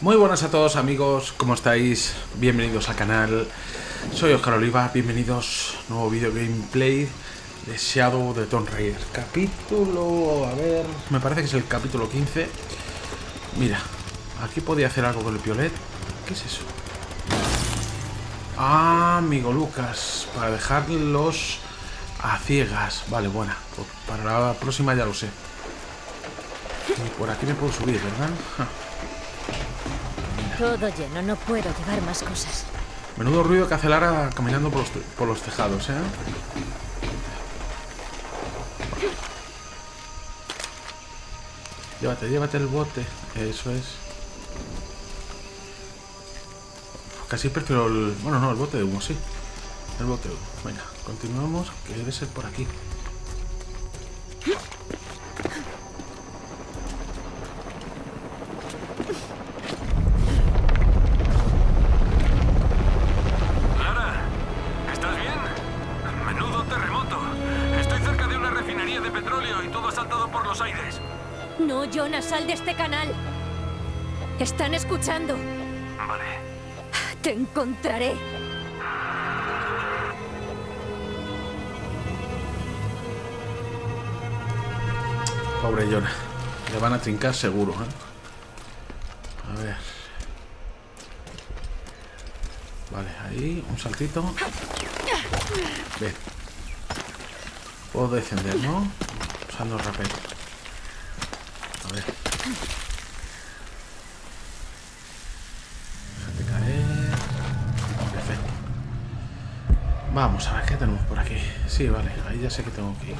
Muy buenas a todos amigos, ¿cómo estáis? Bienvenidos al canal. Soy Oscar Oliva, bienvenidos a nuevo video gameplay de Shadow de Tomb Raider. Capítulo, a ver, me parece que es el capítulo 15. Mira, aquí podía hacer algo con el piolet. ¿Qué es eso? Ah, amigo Lucas, para dejarlos a ciegas. Vale, buena. Pues para la próxima ya lo sé. Y por aquí me puedo subir, ¿verdad? Todo lleno, no puedo llevar más cosas. Menudo ruido que hace Lara caminando por los, por los tejados, ¿eh? Llévate, llévate el bote. Eso es. Casi prefiero el... Bueno, no, el bote de humo, sí. El bote de humo. Venga, continuamos, que debe ser por aquí. Están escuchando. Vale. Te encontraré. Pobre Jonah. Le van a trincar seguro, ¿eh? A ver. Vale, ahí, un saltito. Bien. Puedo descender, ¿no? Usando el rapel. A ver. Vamos a ver qué tenemos por aquí. Sí, vale, ahí ya sé que tengo que ir.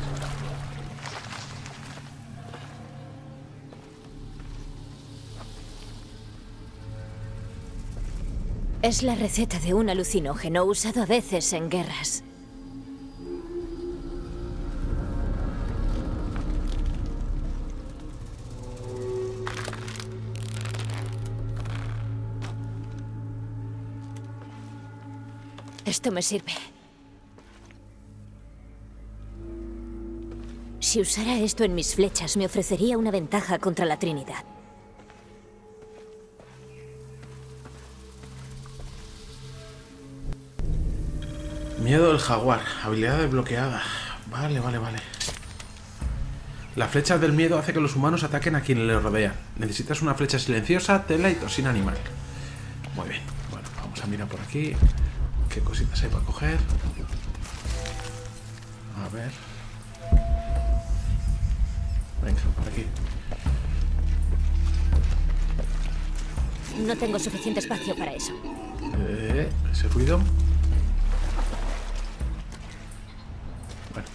Es la receta de un alucinógeno usado a veces en guerras. Esto me sirve. Si usara esto en mis flechas, me ofrecería una ventaja contra la Trinidad. Miedo del jaguar. Habilidad desbloqueada. Vale, vale, vale. La flecha del miedo hace que los humanos ataquen a quienes les rodean. Necesitas una flecha silenciosa, tela y toxina animal. Muy bien. Bueno, vamos a mirar por aquí. ¿Qué cositas hay para coger? A ver. Venga, por aquí. No tengo suficiente espacio para eso. Eh, ese ruido. Bueno,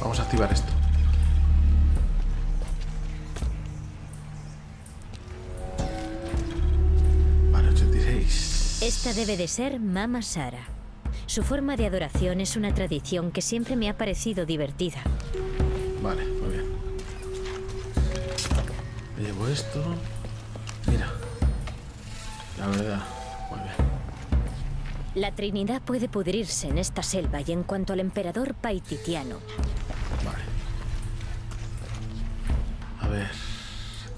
vamos a activar esto. Vale, 86. Esta debe de ser Mama Sara. Su forma de adoración es una tradición que siempre me ha parecido divertida. Vale, esto. Mira. La verdad, muy bien. La Trinidad puede pudrirse en esta selva y en cuanto al emperador Paititiano, Vale. A ver.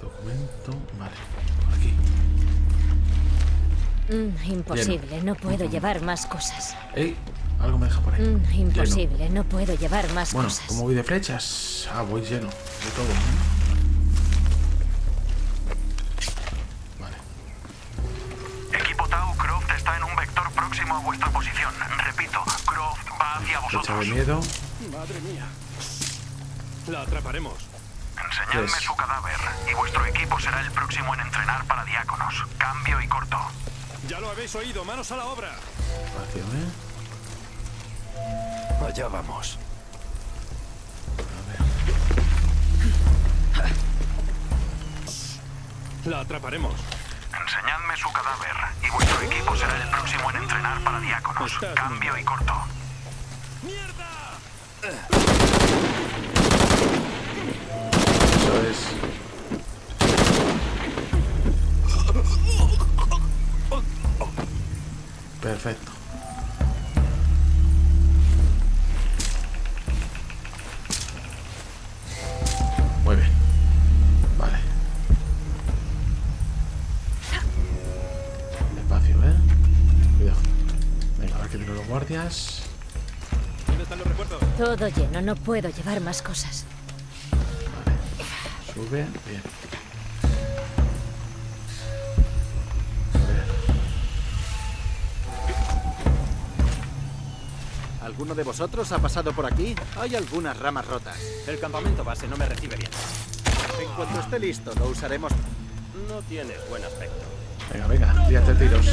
Documento. Vale. Aquí. Mm, imposible, no puedo llevar más cosas. ¡Ey! Algo me deja por ahí. Mm, Lleno. imposible, no puedo llevar más Bueno, cosas. como voy de flechas. Ah, voy lleno. De todo. Vale. A posición. Repito, Croft va hacia vosotros. miedo. Madre mía. La atraparemos. Enseñadme su cadáver y vuestro equipo será el próximo en entrenar para diáconos. Cambio y corto. Ya lo habéis oído, manos a la obra. Espacio, ¿eh? Allá vamos. La atraparemos. Enseñadme su cadáver y vuestro equipo será el próximo en entrenar para diáconos. Cambio y corto. ¡Mierda! Eso es. Perfecto. Todo lleno, no puedo llevar más cosas. Sube, bien. ¿Alguno de vosotros ha pasado por aquí? Hay algunas ramas rotas. El campamento base no me recibe bien. En cuanto esté listo, lo usaremos. No tienes buen aspecto. Venga, venga, tírate tiros.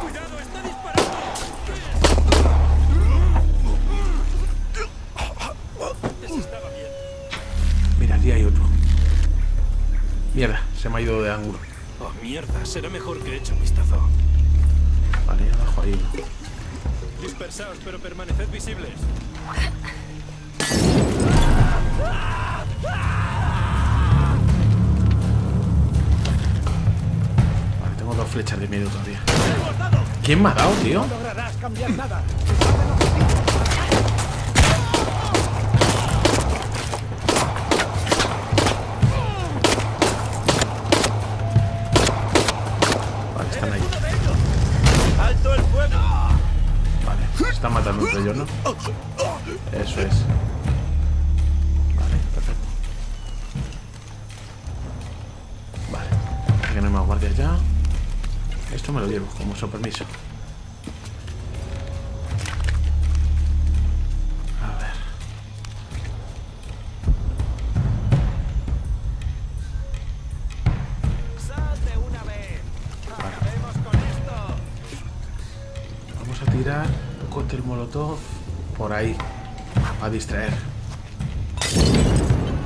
¡Cuidado, está Allí hay otro. Mierda, se me ha ido de ángulo. Oh, mierda, será mejor que eche un vistazo. Vale, y abajo hay uno. Dispersaos, pero permaneced visibles. Vale, tengo dos flechas de miedo todavía. ¿Quién me ha dado, tío? lograrás cambiar nada. Vuestro permiso. A ver. ¡Sal de una vez! ¡Acabemos con esto! Vamos a tirar un cóctel molotov por ahí. A distraer.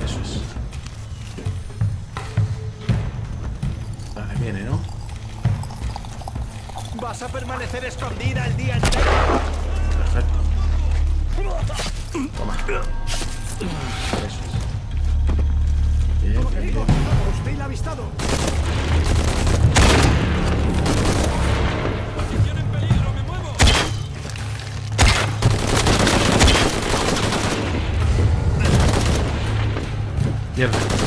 Eso es. Vale, viene, ¿no? Vas a permanecer escondida el día entero. Perfecto. Toma. Eso es. Bien, bien, bien. ¡Hostil avistado! Mierda.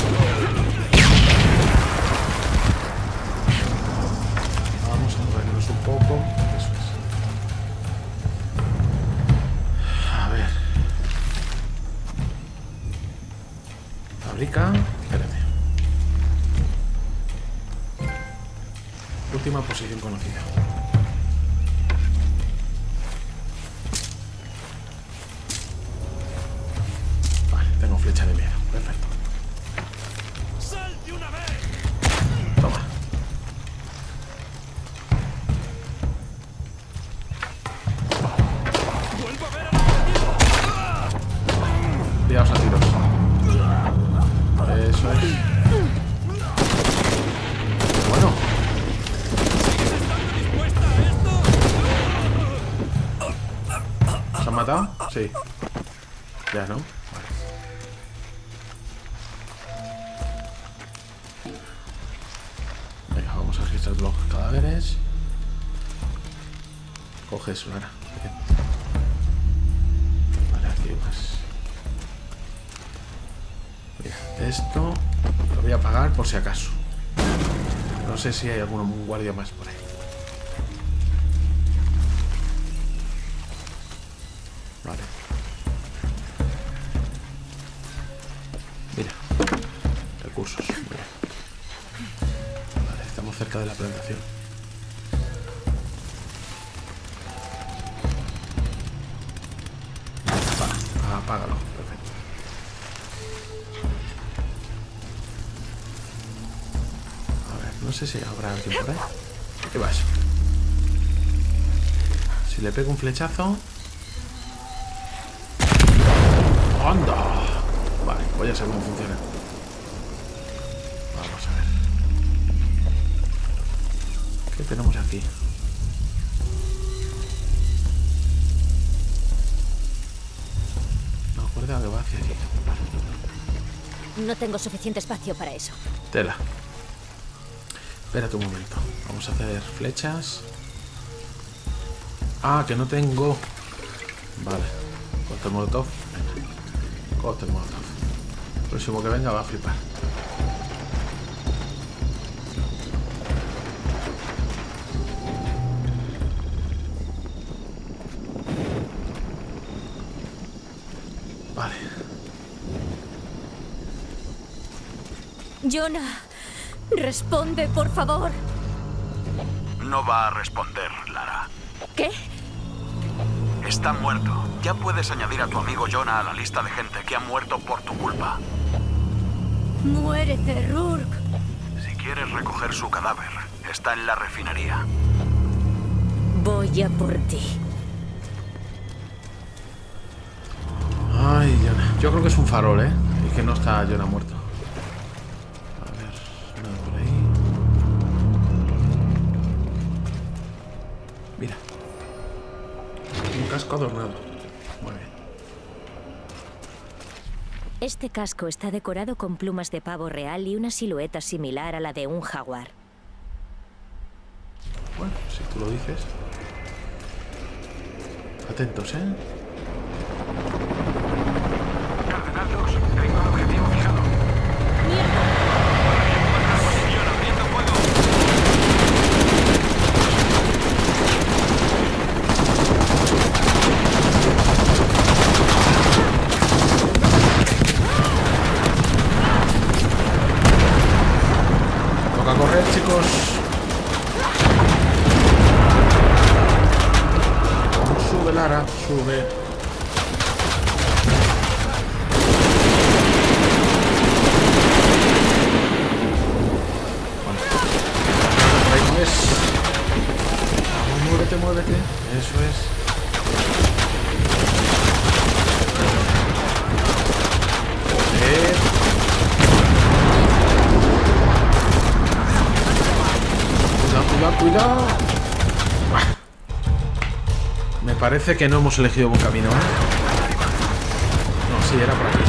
Matado? Sí. Ya, ¿no? Vale. Venga, vamos a registrar los cadáveres. Coge eso, Lara. Vale, aquí hay más. Mira, esto lo voy a apagar por si acaso. No sé si hay algún guardia más por ahí. Por ahí. ¿Qué va eso? Si le pego un flechazo... ¡Anda! Vale, voy a saber cómo funciona. Vamos a ver. ¿Qué tenemos aquí? No, cuerda que va hacia allí. No tengo suficiente espacio para eso. Tela. Espérate un momento. Vamos a hacer flechas. Ah, que no tengo. Vale. Cóctel molotov. Venga. Cóctel molotov. Próximo que venga va a flipar. Vale. Jonah, responde, por favor. No va a responder, Lara. ¿Qué? Está muerto. Ya puedes añadir a tu amigo Jonah a la lista de gente que ha muerto por tu culpa. Muérete, Rourke. Si quieres recoger su cadáver, está en la refinería. Voy a por ti. Ay, Jonah. Yo creo que es un farol, ¿eh? Y que no está Jonah muerto. Casco está decorado con plumas de pavo real y una silueta similar a la de un jaguar. Bueno, si tú lo dices. Atentos, ¿eh? Cardenal 2, tengo el objetivo fijado. Encuentra parece que no hemos elegido buen camino, ¿eh? No, sí, era por aquí.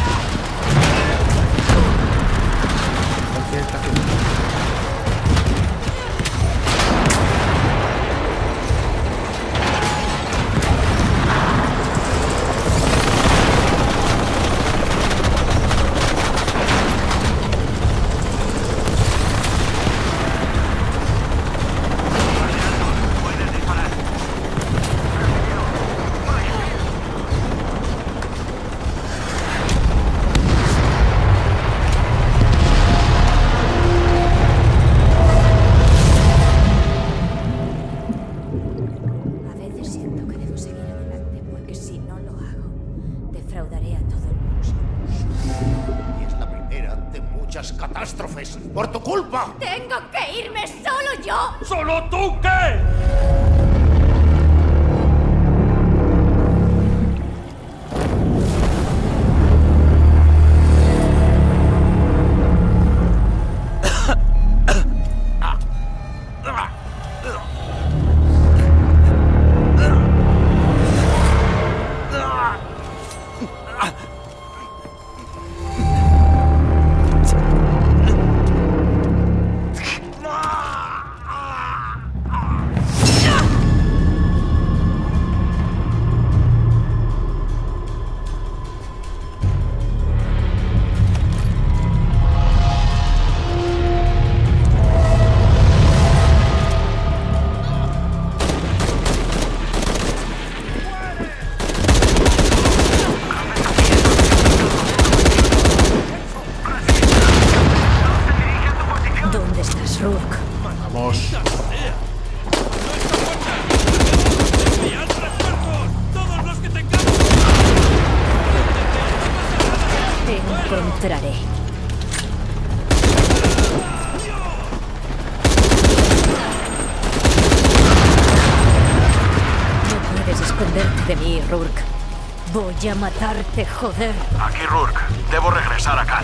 Voy a matarte, joder. Aquí Rourke. Debo regresar a Khan.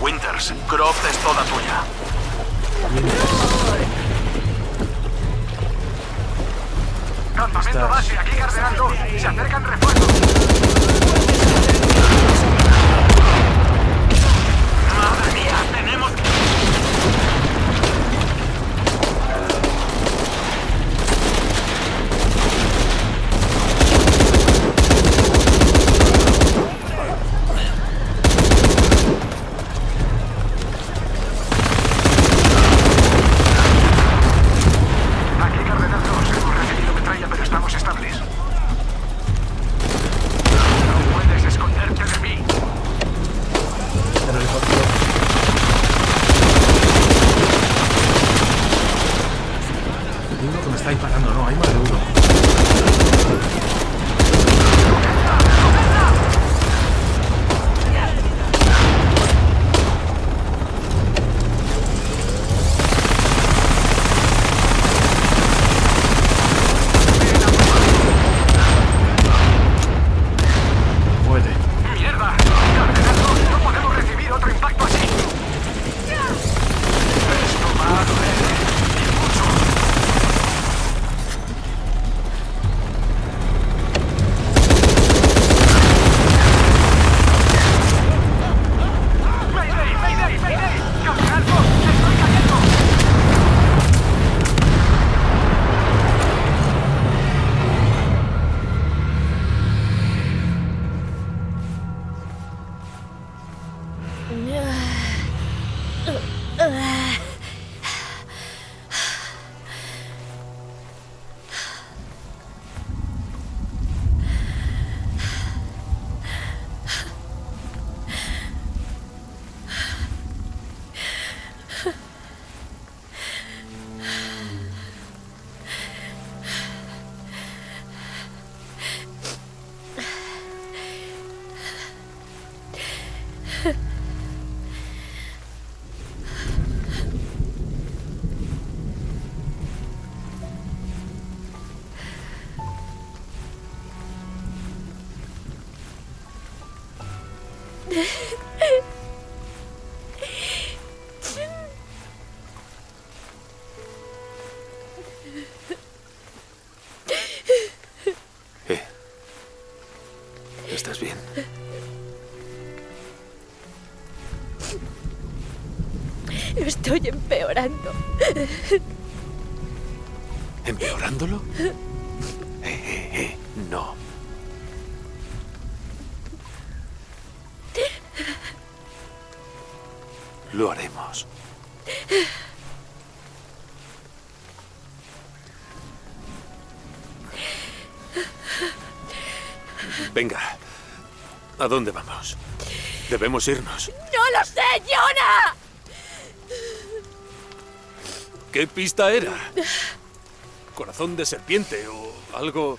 Winters, Croft es toda tuya. Campamento base, aquí Cardenal 2. Se acercan refuerzos. Estoy empeorando. ¿Empeorándolo? Eh, eh, eh, no. Lo haremos. Venga. ¿A dónde vamos? Debemos irnos. ¡No lo sé, Jonah! ¿Qué pista era? ¿Corazón de serpiente o algo?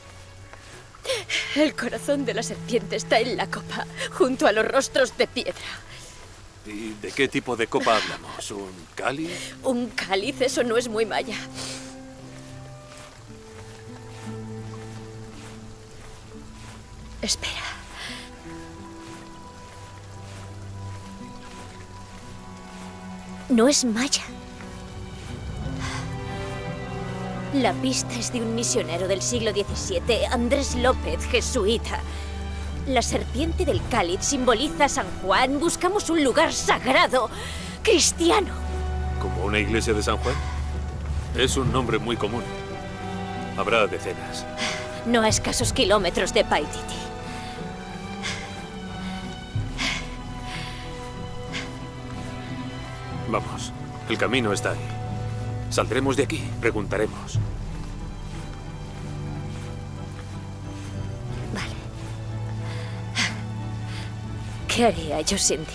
El corazón de la serpiente está en la copa, junto a los rostros de piedra. ¿Y de qué tipo de copa hablamos? ¿Un cáliz? Un cáliz, eso no es muy maya. Espera. No es maya. La pista es de un misionero del siglo XVII, Andrés López, jesuita. La serpiente del cáliz simboliza a San Juan. Buscamos un lugar sagrado, cristiano. ¿Como una iglesia de San Juan? Es un nombre muy común. Habrá decenas. No a escasos kilómetros de Paititi. Vamos, el camino está ahí. Saldremos de aquí, preguntaremos. Vale. ¿Qué haría yo sin ti?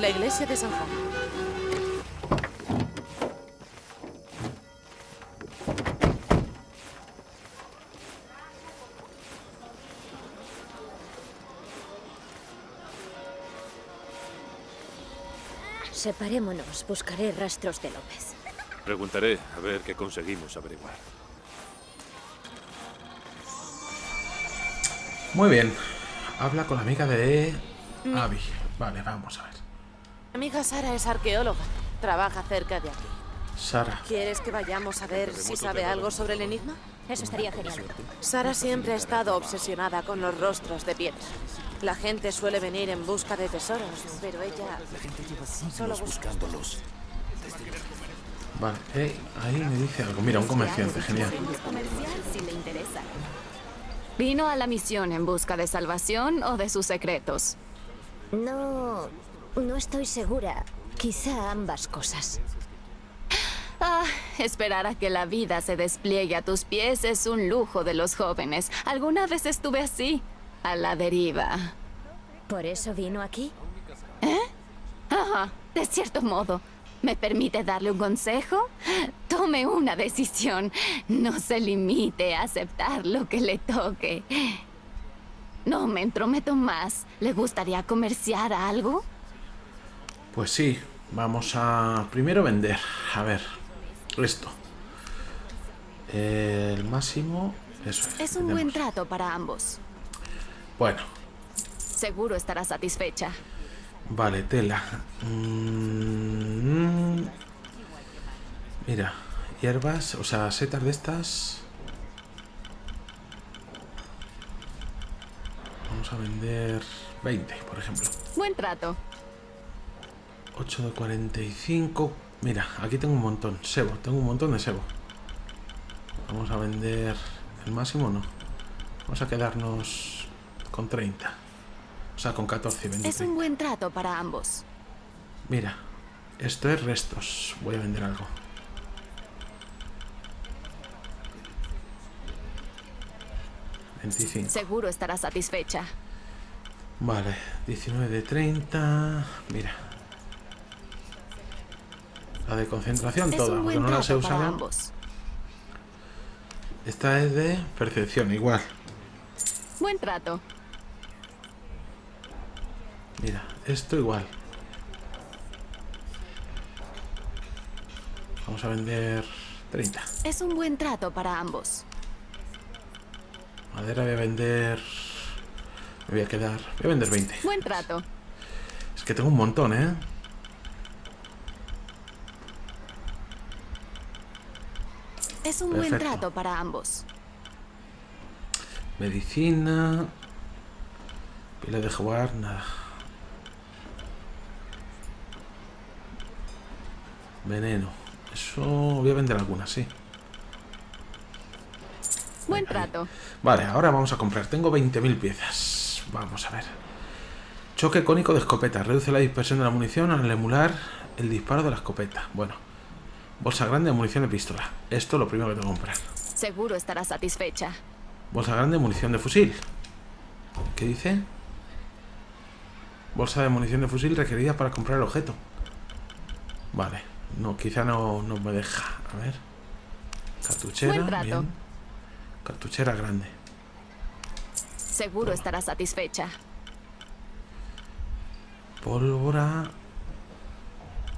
La iglesia de San Juan. Separémonos. Buscaré rastros de López. Preguntaré a ver qué conseguimos averiguar. Muy bien. Habla con la amiga de Abby. Vale, vamos a ver. Mi amiga Sara es arqueóloga. Trabaja cerca de aquí. Sara. ¿Quieres que vayamos a ver si sabe algo sobre el enigma? Eso estaría genial. Sara siempre ha estado obsesionada con los rostros de piedra. La gente suele venir en busca de tesoros, pero ella solo busca. Vale, eh, ahí me dice algo. Mira, un comerciante, genial. si le interesa. ¿Vino a la misión en busca de salvación o de sus secretos? No, no estoy segura. Quizá ambas cosas. Ah, esperar a que la vida se despliegue a tus pies es un lujo de los jóvenes. Alguna vez estuve así, a la deriva. ¿Por eso vino aquí? Ajá, de cierto modo. ¿Me permite darle un consejo? Tome una decisión. No se limite a aceptar lo que le toque. No me entrometo más. ¿Le gustaría comerciar algo? Pues sí, vamos a primero vender. A ver, esto. El máximo. Eso es. Es un buen trato para ambos. Bueno, Seguro estará satisfecha. vale, tela. Mm, mira, hierbas, o sea, setas de estas. Vamos Vamos a vender 20, por ejemplo. Buen trato. 8 de 45. Mira, aquí tengo un montón. Sebo, tengo un montón de sebo. Vamos a vender el máximo, no. Vamos a quedarnos con 30. O sea, con 14, 20. Es un buen trato para ambos. Mira, esto es restos. Voy a vender algo. ¿25? Seguro estará satisfecha. Vale, 19 de 30. Mira. La de concentración toda, no las he usado. Esta es de percepción, igual. Buen trato. Mira, esto igual. Vamos a vender 30. Es un buen trato para ambos. Madera voy a vender... Me voy a quedar... Voy a vender 20. Buen trato. Es que tengo un montón, ¿eh? Es un buen trato para ambos. Medicina... Pila de jugar, nada. Veneno. Eso voy a vender algunas, sí. Buen trato. Vale, ahora vamos a comprar. Tengo 20.000 piezas. Vamos a ver. Choque cónico de escopeta. Reduce la dispersión de la munición al emular el disparo de la escopeta. Bueno. Bolsa grande de munición de pistola. Esto es lo primero que tengo que comprar. Seguro estará satisfecha. Bolsa grande de munición de fusil. ¿Qué dice? Bolsa de munición de fusil requerida para comprar el objeto. Vale. No, quizá no, no me deja. A ver. Cartuchera. Bien. Cartuchera grande. Seguro estará satisfecha. Pólvora.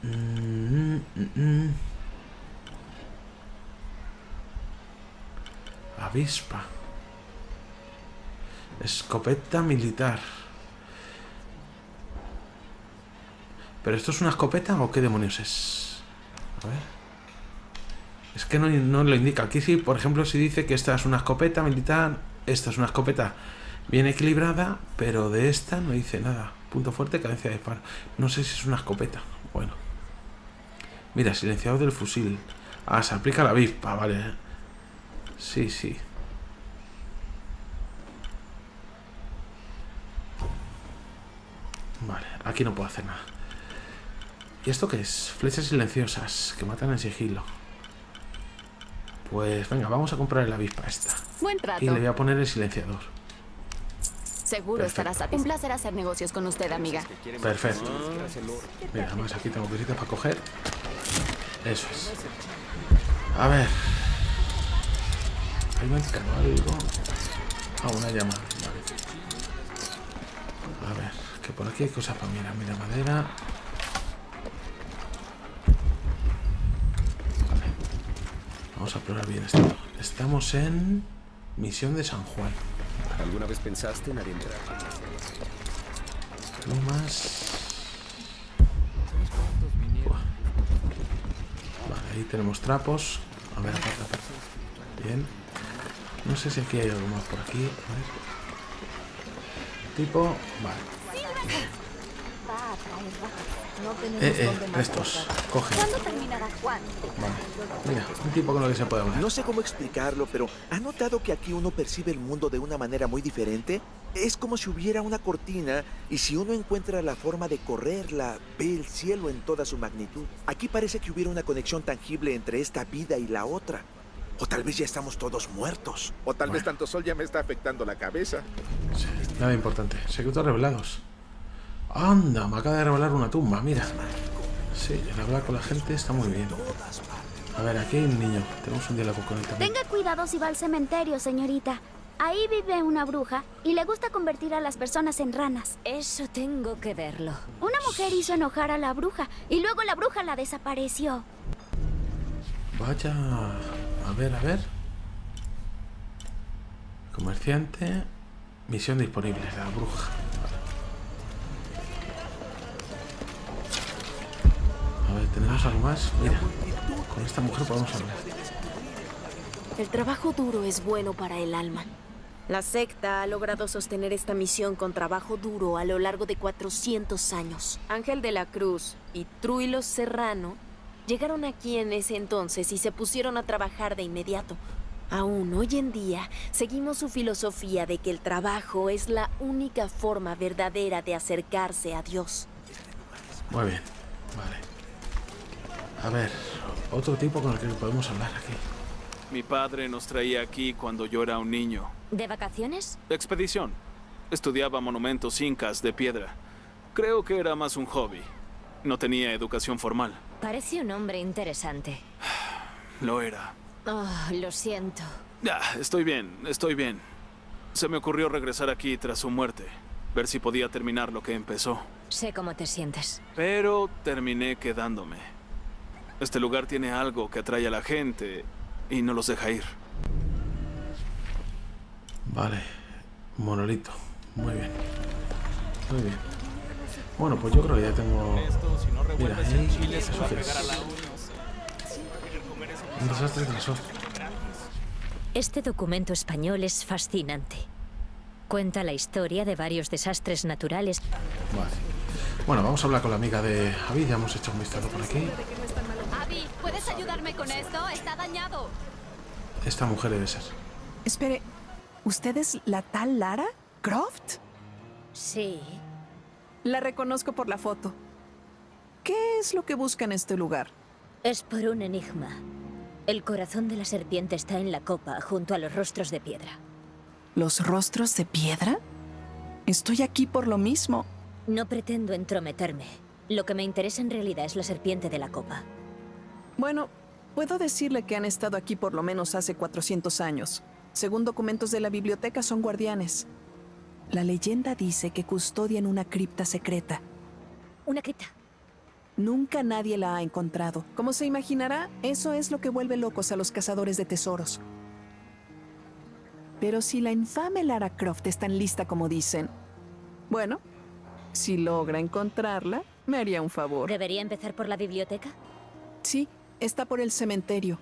Mm, mm, mm. Avispa. Escopeta militar. ¿Pero esto es una escopeta o qué demonios es? A ver. Es que no, lo indica. Aquí sí, por ejemplo, si dice que esta es una escopeta militar, esta es una escopeta bien equilibrada, pero de esta no dice nada. Punto fuerte, cadencia de disparo. No sé si es una escopeta. Bueno. Mira, silenciador del fusil. Ah, se aplica la avispa, vale. Sí, sí. Vale, aquí no puedo hacer nada. ¿Y esto qué es? Flechas silenciosas que matan en sigilo. Pues venga, vamos a comprar la avispa esta. Buen Y trato. le voy a poner el silenciador. Seguro estará satisfecha. Un placer hacer negocios con usted, amiga. Perfecto. Mira, además aquí tengo cositas para coger. Eso es. A ver. Encargo algo. Ah, una llama. Vale. A ver, que por aquí hay cosas para mirar. Mira, madera. Vale. Vamos a probar bien esto. Estamos en Misión de San Juan. ¿Alguna vez pensaste en adentrarte? Plumas. Vale, ahí tenemos trapos. A ver, aparte, aparte. Bien. No sé si aquí hay algo más por aquí. A ver. Tipo. Vale. Eh, eh, estos. Coge. Vale. Mira, un tipo con lo que se puede hablar. No sé cómo explicarlo, pero ¿ha notado que aquí uno percibe el mundo de una manera muy diferente? Es como si hubiera una cortina y si uno encuentra la forma de correrla, ve el cielo en toda su magnitud. Aquí parece que hubiera una conexión tangible entre esta vida y la otra. O tal vez ya estamos todos muertos. O tal vez tanto sol ya me está afectando la cabeza. Nada importante. Secretos revelados. Anda, me acaba de revelar una tumba, mira. Sí, el hablar con la gente está muy bien. A ver, aquí hay un niño. Tenemos un diálogo con él también. Tenga cuidado si va al cementerio, señorita. Ahí vive una bruja y le gusta convertir a las personas en ranas. Eso tengo que verlo. Una mujer hizo enojar a la bruja y luego la bruja la desapareció. Vaya. A ver, a ver. Comerciante. Misión disponible, la bruja. A ver, ¿tenemos algo más? Mira, con esta mujer podemos hablar. El trabajo duro es bueno para el alma. La secta ha logrado sostener esta misión con trabajo duro a lo largo de 400 años. Ángel de la Cruz y Truilo Serrano llegaron aquí en ese entonces y se pusieron a trabajar de inmediato. Aún hoy en día seguimos su filosofía de que el trabajo es la única forma verdadera de acercarse a Dios. Muy bien, vale. A ver, otro tipo con el que podemos hablar aquí. Mi padre nos traía aquí cuando yo era un niño. ¿De vacaciones? Expedición. Estudiaba monumentos incas de piedra. Creo que era más un hobby. No tenía educación formal. Parece un hombre interesante. Lo era. Oh, lo siento. Ya, estoy bien, estoy bien. Se me ocurrió regresar aquí tras su muerte. Ver si podía terminar lo que empezó. Sé cómo te sientes. Pero terminé quedándome. Este lugar tiene algo que atrae a la gente y no los deja ir. Vale, monolito. Muy bien. Muy bien. Bueno, pues yo creo que ya tengo... Mira, ahí... ¿Eso qué es? Un desastre tras otro. Este documento español es fascinante. Cuenta la historia de varios desastres naturales. Vale. Bueno, vamos a hablar con la amiga de Javi. Ya hemos hecho un vistazo por aquí. Abby, ¿puedes ayudarme con esto? Está dañado. Esta mujer debe ser. Espere, ¿usted es la tal Lara Croft? Sí. La reconozco por la foto. ¿Qué es lo que busca en este lugar? Es por un enigma. El corazón de la serpiente está en la copa, junto a los rostros de piedra. ¿Los rostros de piedra? Estoy aquí por lo mismo. No pretendo entrometerme. Lo que me interesa en realidad es la serpiente de la copa. Bueno, puedo decirle que han estado aquí por lo menos hace 400 años. Según documentos de la biblioteca, son guardianes. La leyenda dice que custodian una cripta secreta. ¿Una cripta? Nunca nadie la ha encontrado. Como se imaginará, eso es lo que vuelve locos a los cazadores de tesoros. Pero si la infame Lara Croft es tan lista como dicen, bueno, si logra encontrarla, me haría un favor. ¿Debería empezar por la biblioteca? Sí, está por el cementerio.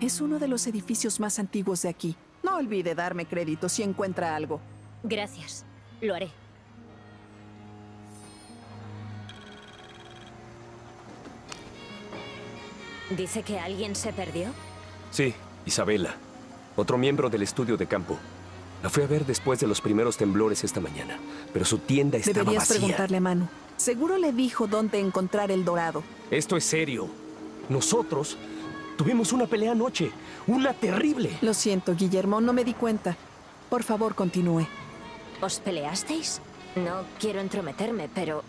Es uno de los edificios más antiguos de aquí. No olvide darme crédito si encuentra algo. Gracias. Lo haré. ¿Dice que alguien se perdió? Sí, Isabela. Otro miembro del estudio de campo. La fui a ver después de los primeros temblores esta mañana, pero su tienda estaba Deberías vacía. preguntarle a Manu. Seguro le dijo dónde encontrar el dorado. Esto es serio. Nosotros tuvimos una pelea anoche. Una terrible. Lo siento, Guillermo, no me di cuenta. Por favor, continúe. ¿Os peleasteis? No quiero entrometerme, pero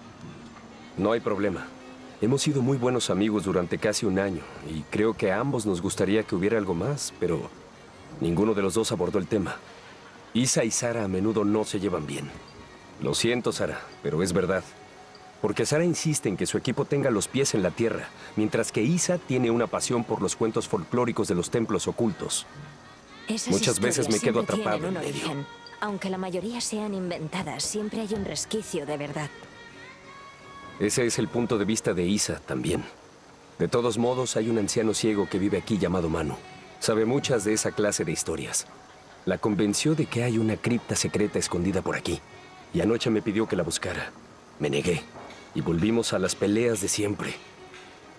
No hay problema. Hemos sido muy buenos amigos durante casi un año y creo que a ambos nos gustaría que hubiera algo más, pero ninguno de los dos abordó el tema. Isa y Sara a menudo no se llevan bien. Lo siento, Sara, pero es verdad. Porque Sara insiste en que su equipo tenga los pies en la tierra, mientras que Isa tiene una pasión por los cuentos folclóricos de los templos ocultos. esas Muchas veces me quedo atrapado en medio. origen. Aunque la mayoría sean inventadas, siempre hay un resquicio de verdad. Ese es el punto de vista de Isa también. De todos modos, hay un anciano ciego que vive aquí llamado Manu. Sabe muchas de esa clase de historias. La convenció de que hay una cripta secreta escondida por aquí. Y anoche me pidió que la buscara. Me negué. Y volvimos a las peleas de siempre.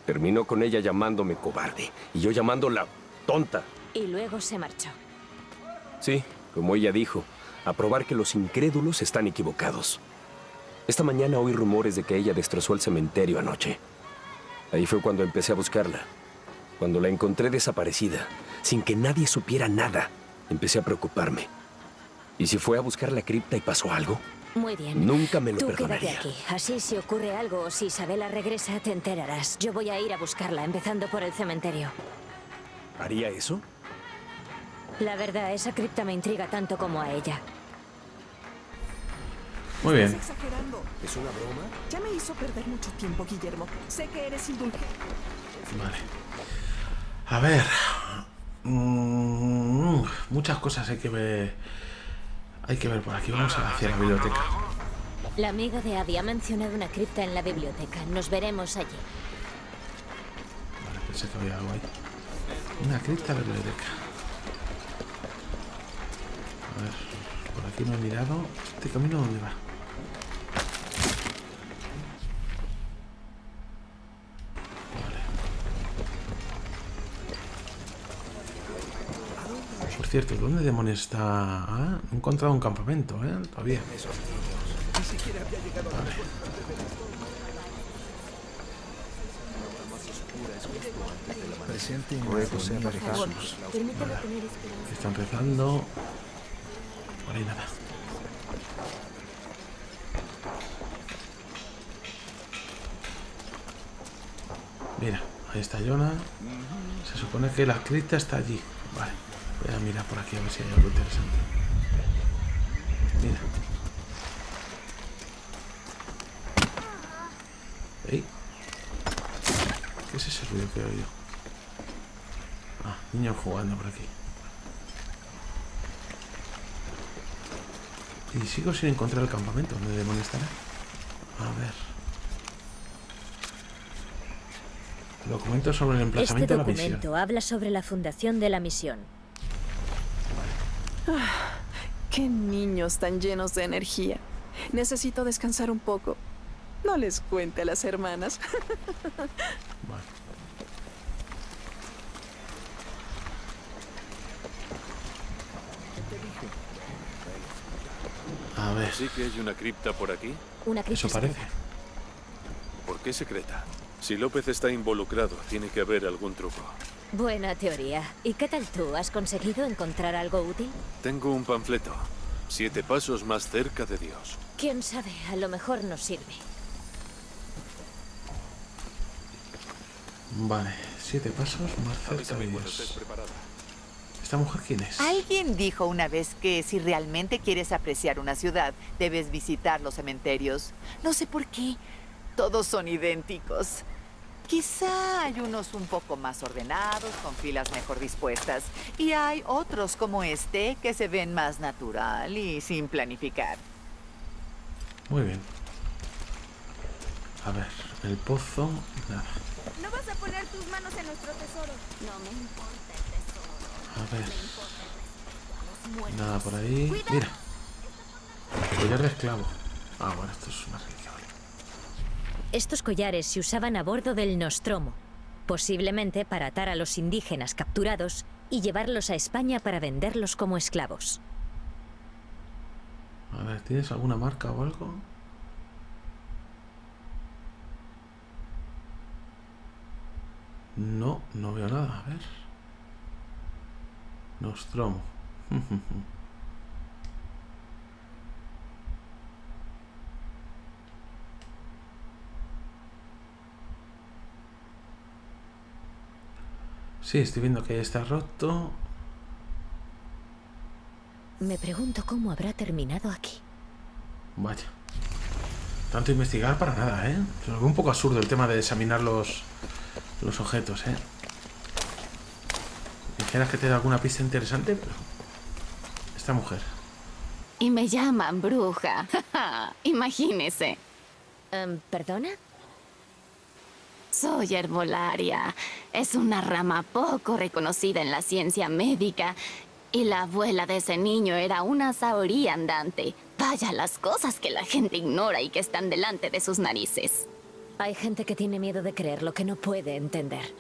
Terminó con ella llamándome cobarde. Y yo llamándola tonta. Y luego se marchó. Sí, como ella dijo, a probar que los incrédulos están equivocados. Esta mañana oí rumores de que ella destrozó el cementerio anoche. Ahí fue cuando empecé a buscarla. Cuando la encontré desaparecida, sin que nadie supiera nada, empecé a preocuparme. ¿Y si fue a buscar la cripta y pasó algo? Muy bien. Nunca me lo Tú quédate perdonaría. aquí. Así si ocurre algo o si Isabela regresa, te enterarás. Yo voy a ir a buscarla, empezando por el cementerio. ¿Haría eso? La verdad, esa cripta me intriga tanto como a ella. Muy bien. Estás exagerando. ¿Es una broma? Ya me hizo perder mucho tiempo, Guillermo. Sé que eres indulgente. Vale. A ver. Mm, muchas cosas hay que ver. Hay que ver por aquí. Vamos hacia la biblioteca. La amiga de Abby ha mencionado una cripta en la biblioteca. Nos veremos allí. Vale, pensé que había algo ahí. Una cripta de la biblioteca. A ver. aquí no he mirado. ¿Este camino dónde va? Vale. Por cierto, ¿dónde demonios está? Ah, he encontrado un campamento, ¿eh? Todavía. Vale. Presente por esperanza. Están rezando. Por ahí nada. Mira, ahí está Jonah. Se supone que la cripta está allí. Vale. Voy a mirar por aquí a ver si hay algo interesante. Mira. ¿Qué es ese ruido que oído? Ah, niños jugando por aquí. Y sigo sin encontrar el campamento. ¿Dónde demonios estará? A ver. Documento sobre el Este emplazamiento de la misión. documento habla sobre la fundación de la misión. Ah, qué niños tan llenos de energía. Necesito descansar un poco. No les cuente a las hermanas. A ver. ¿Sí que hay una cripta por aquí? Una Eso parece. ¿Por qué secreta? Si López está involucrado, tiene que haber algún truco. Buena teoría. ¿Y qué tal tú? ¿Has conseguido encontrar algo útil? Tengo un panfleto. Siete pasos más cerca de Dios. Quién sabe, a lo mejor nos sirve. Vale, siete pasos más cerca de Dios. Estés preparada. ¿Esta mujer quién es? Alguien dijo una vez que si realmente quieres apreciar una ciudad, debes visitar los cementerios. No sé por qué. Todos son idénticos. Quizá hay unos un poco más ordenados, con filas mejor dispuestas. Y hay otros como este que se ven más natural y sin planificar. Muy bien. A ver, el pozo. Nada. No vas a poner tus manos en nuestro tesoro. No me importa. A ver. Nada por ahí. Mira. Collar de esclavo. Ah, bueno, esto es una vale. Estos collares se usaban a bordo del Nostromo, posiblemente para atar a los indígenas capturados y llevarlos a España para venderlos como esclavos. A ver, ¿tienes alguna marca o algo? No, no veo nada. A ver. Nostromo. Sí, estoy viendo que está roto. Me pregunto cómo habrá terminado aquí. Vaya. Tanto investigar para nada, ¿eh? Se nos ve un poco absurdo el tema de examinar los, los objetos, ¿eh? Dijeras que te da alguna pista interesante, pero... Esta mujer. Y me llaman bruja. Imagínese. Em, ¿Perdona? Soy herbolaria. Es una rama poco reconocida en la ciencia médica. Y la abuela de ese niño era una sauría andante. Vaya las cosas que la gente ignora y que están delante de sus narices. Hay gente que tiene miedo de creer lo que no puede entender.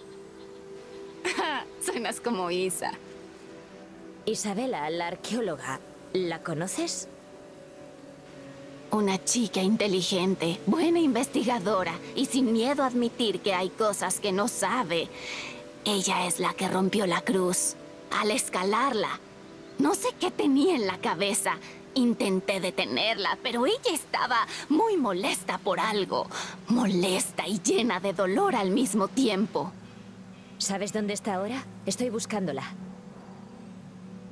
Suenas como Isa. Isabela, la arqueóloga, ¿la conoces? Una chica inteligente, buena investigadora y sin miedo a admitir que hay cosas que no sabe. Ella es la que rompió la cruz. Al escalarla, no sé qué tenía en la cabeza. Intenté detenerla, pero ella estaba muy molesta por algo. Molesta y llena de dolor al mismo tiempo. ¿Sabes dónde está ahora? Estoy buscándola.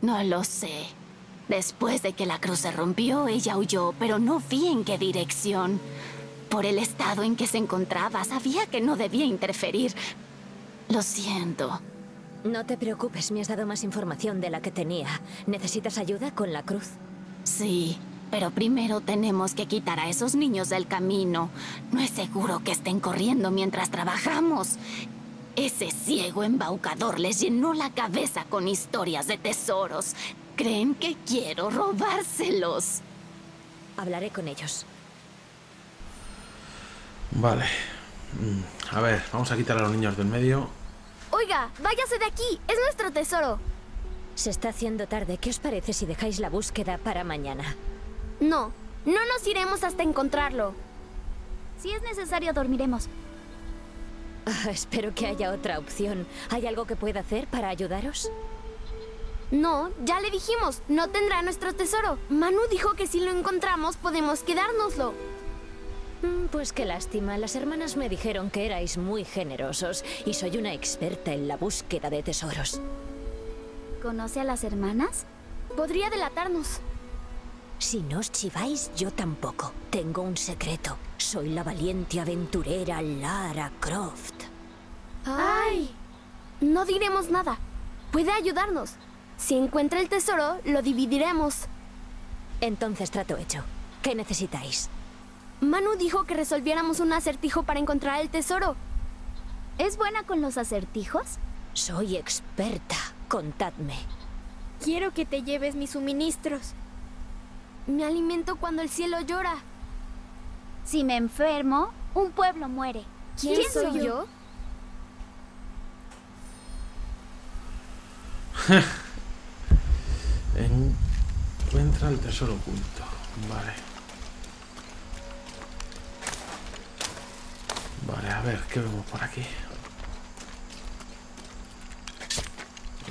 No lo sé. Después de que la cruz se rompió, ella huyó, pero no vi en qué dirección. Por el estado en que se encontraba, sabía que no debía interferir. Lo siento. No te preocupes, me has dado más información de la que tenía. ¿Necesitas ayuda con la cruz? Sí, pero primero tenemos que quitar a esos niños del camino. No es seguro que estén corriendo mientras trabajamos. Ese ciego embaucador les llenó la cabeza con historias de tesoros. creen que quiero robárselos. Hablaré con ellos. Vale. Mm, A ver, vamos a quitar a los niños del medio. Oiga, váyase de aquí. Es nuestro tesoro. Se está haciendo tarde. ¿Qué os parece si dejáis la búsqueda para mañana? No, no nos iremos hasta encontrarlo. Si es necesario, dormiremos. Ah, espero que haya otra opción. ¿Hay algo que pueda hacer para ayudaros? No, ya le dijimos, no tendrá nuestro tesoro. Manu dijo que si lo encontramos podemos quedárnoslo. Mm, Pues qué lástima. Las hermanas me dijeron que erais muy generosos y soy una experta en la búsqueda de tesoros. ¿Conoce a las hermanas? Podría delatarnos. Si no os chiváis, yo tampoco. Tengo un secreto. Soy la valiente aventurera Lara Croft. ¡Ay! No diremos nada. Puede ayudarnos. Si encuentra el tesoro, lo dividiremos. Entonces trato hecho. ¿Qué necesitáis? Manu dijo que resolviéramos un acertijo para encontrar el tesoro. ¿Es buena con los acertijos? Soy experta. Contadme. Quiero que te lleves mis suministros. Me alimento cuando el cielo llora. Si me enfermo, un pueblo muere. ¿Quién, soy yo? Encuentra el tesoro oculto. Vale. Vale, a ver, ¿qué vemos por aquí?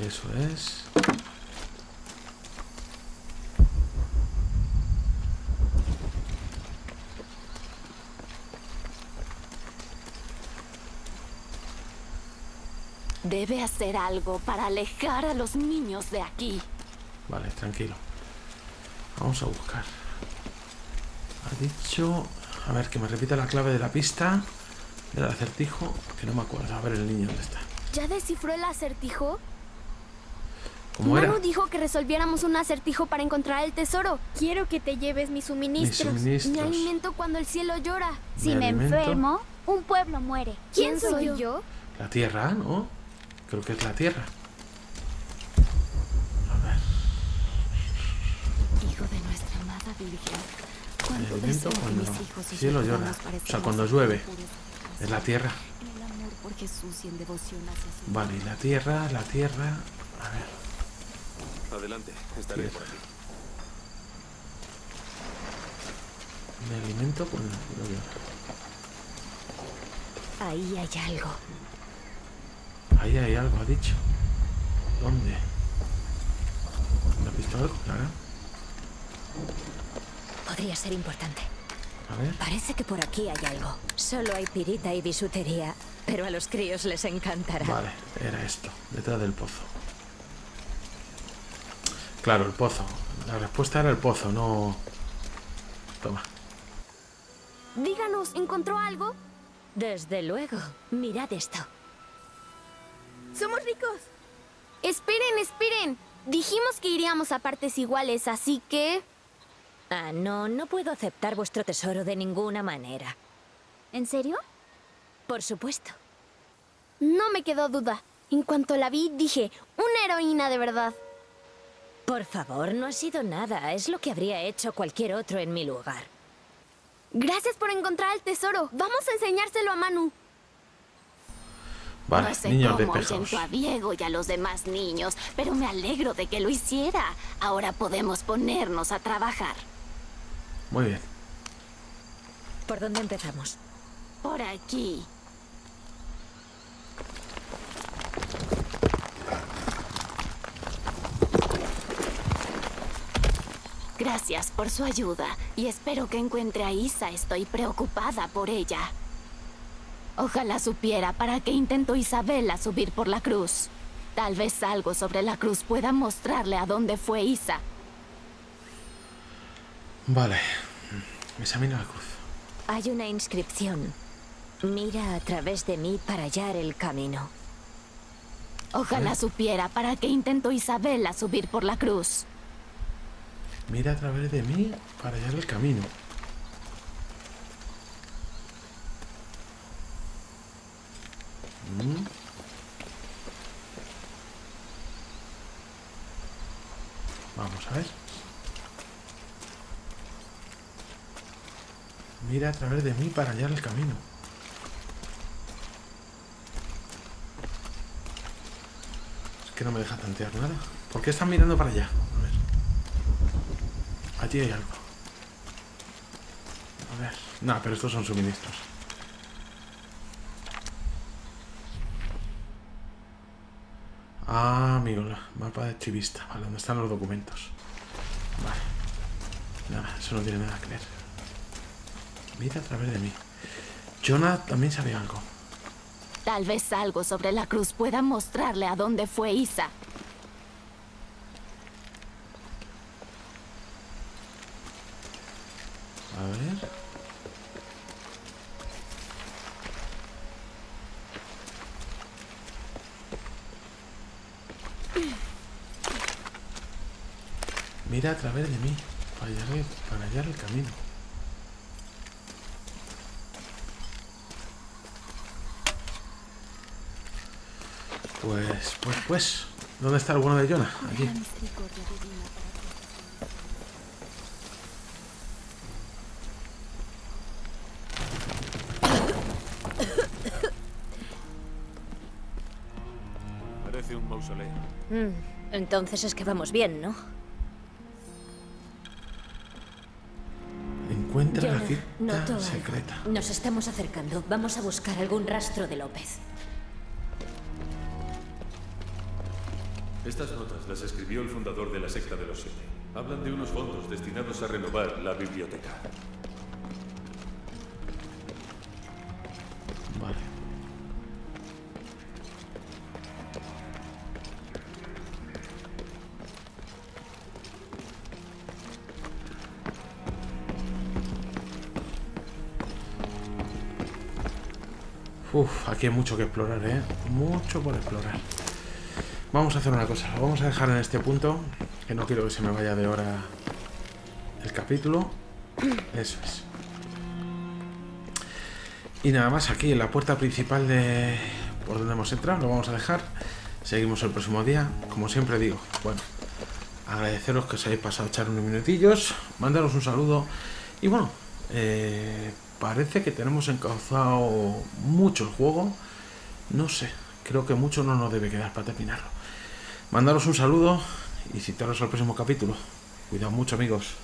Eso es. Debe hacer algo para alejar a los niños de aquí. Vale, tranquilo. Vamos a buscar. Ha dicho... A ver, que me repita la clave de la pista del acertijo, que no me acuerdo. A ver el niño dónde está. ¿Ya descifró el acertijo? ¿Cómo Manu era? dijo que resolviéramos un acertijo para encontrar el tesoro. Quiero que te lleves mis suministros. Mis suministros. Me alimento cuando el cielo llora. Si me enfermo, un pueblo muere. ¿Quién soy yo? La Tierra, ¿no? Creo que es la Tierra. Hijo de nuestra amada Virgen. Cuando mis hijos y el sus cielo llora. O sea, cuando llueve. Es la Tierra. en el amor por Jesús y en devoción hacia su Vale, y la Tierra, la Tierra... A ver. Adelante, estaré por aquí. Me alimento cielo llora. Ahí hay algo. Ahí hay algo, ha dicho. ¿Dónde? ¿No has visto algo, Clara? Podría ser importante. A ver. Parece que por aquí hay algo. Solo hay pirita y bisutería, pero a los críos les encantará. Vale, era esto, detrás del pozo. Claro, el pozo. La respuesta era el pozo, no... Toma. Díganos, ¿encontró algo? Desde luego. Mirad esto. ¡Somos ricos! Esperen, esperen. Dijimos que iríamos a partes iguales, así que... Ah, no, no puedo aceptar vuestro tesoro de ninguna manera. ¿En serio? Por supuesto. No me quedó duda. En cuanto la vi, dije, una heroína de verdad. Por favor, no ha sido nada. Es lo que habría hecho cualquier otro en mi lugar. Gracias por encontrar el tesoro. Vamos a enseñárselo a Manu. Vale, no sé niños cómo a Diego y a los demás niños, pero me alegro de que lo hiciera. Ahora podemos ponernos a trabajar. Muy bien. ¿Por dónde empezamos? Por aquí. Gracias por su ayuda y espero que encuentre a Isa. Estoy preocupada por ella. Ojalá supiera para qué intentó Isabela subir por la cruz. Tal vez algo sobre la cruz pueda mostrarle a dónde fue Isa. Vale. Examina la cruz. Hay una inscripción. Mira a través de mí para hallar el camino. Ojalá supiera para qué intentó Isabela subir por la cruz. Mira a través de mí para hallar el camino. Vamos Vamos a ver. Mira a través de mí para hallar el camino. Es que no me deja tantear nada. ¿Por qué están mirando para allá? A ver. Allí hay algo. A ver. No, pero estos son suministros. Ah, amigo, mapa de activista. Vale, ¿dónde están los documentos? Vale. Nada, eso no tiene nada que ver. Mira a través de mí. Jonah también sabe algo. Tal vez algo sobre la cruz pueda mostrarle a dónde fue Isa. A ver. Mira a través de mí, para hallar, para hallar el camino. Pues, pues, pues. ¿Dónde está el bueno de Jonah? Aquí. Parece un mausoleo. Mm, entonces es que vamos bien, ¿no? Encuentra la Jonah, cita noto algo. secreta. Nos estamos acercando. Vamos a buscar algún rastro de López. Estas notas las escribió el fundador de la secta de los siete. Hablan de unos fondos destinados a renovar la biblioteca. Aquí mucho que explorar, ¿eh? Mucho por explorar. Vamos a hacer una cosa, lo vamos a dejar en este punto, que no quiero que se me vaya de hora el capítulo. Eso es. Y nada más aquí en la puerta principal de por donde hemos entrado, lo vamos a dejar. Seguimos el próximo día, como siempre digo. Bueno, agradeceros que os hayáis pasado a echar unos minutillos, mandaros un saludo y bueno, eh, parece que tenemos encauzado mucho el juego. No sé, creo que mucho no nos debe quedar para terminarlo. Mandaros un saludo y citaros al próximo capítulo. Cuidado mucho amigos.